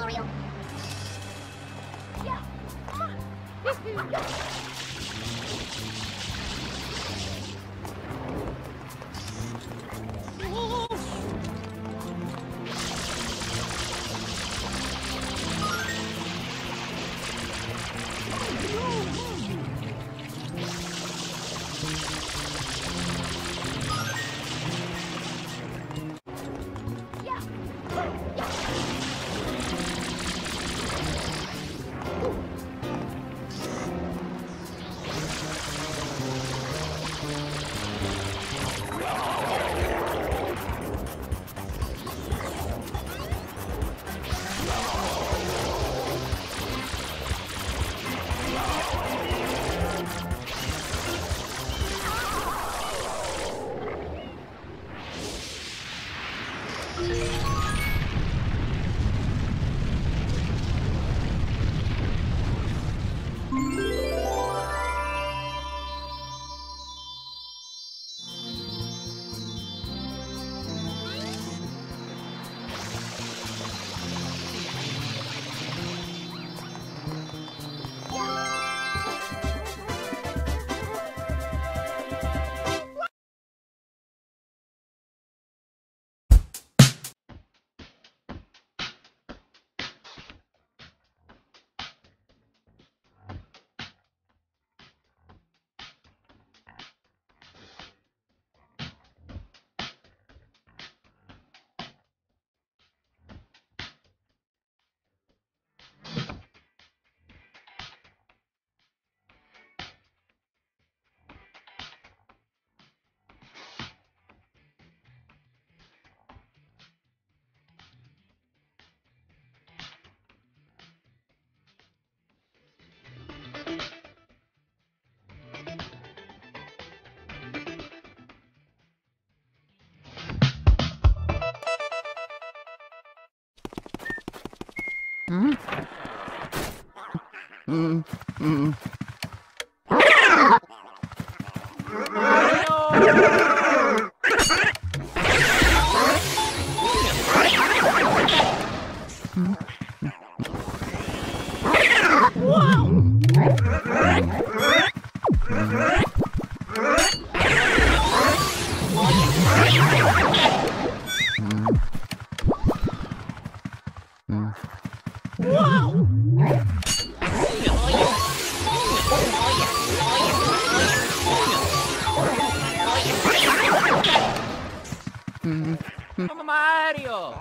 L'Oreal. Yeah. Mm-hmm. Mm-hmm. mm-hmm. Mario!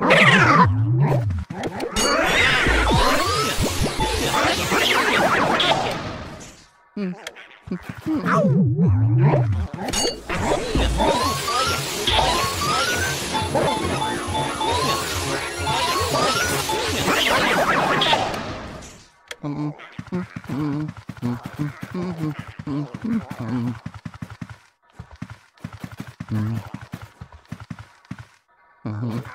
Thank Mm-hmm.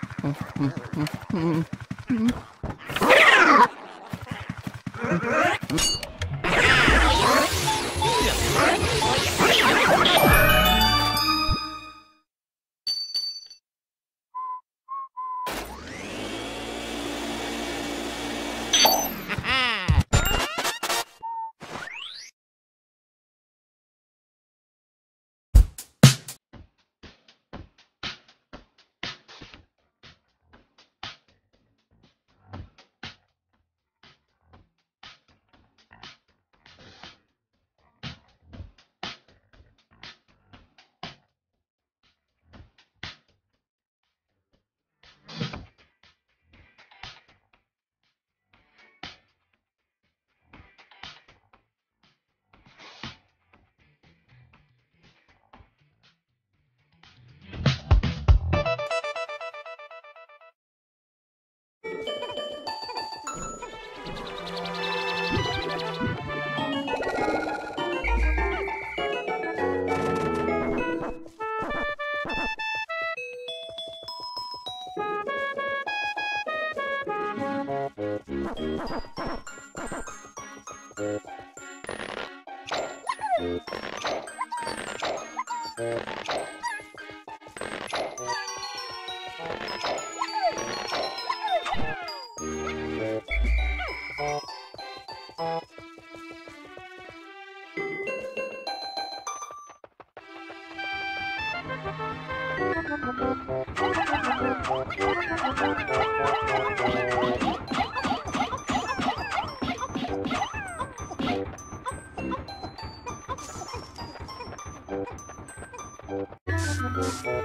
Let's go.